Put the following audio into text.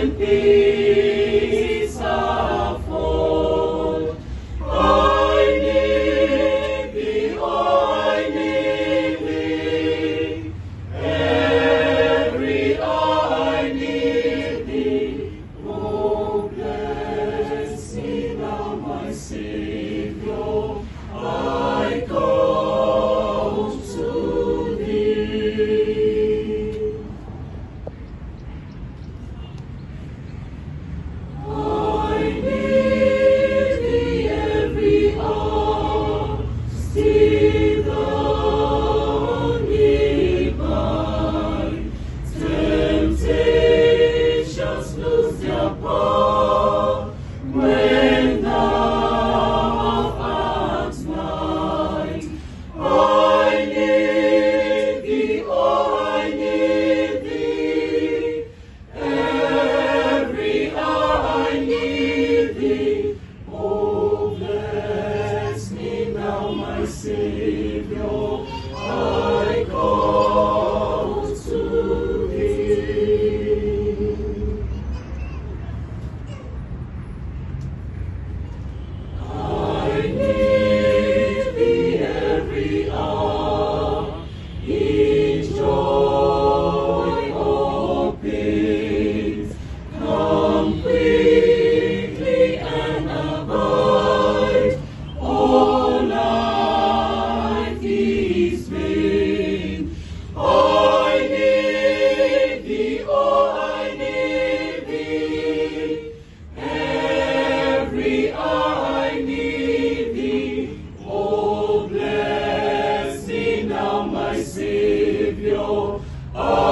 can peace Savior, Oh,